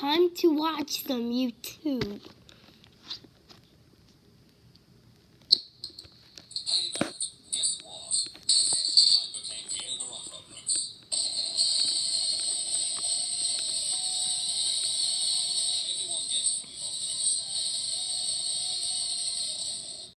Time to watch some YouTube.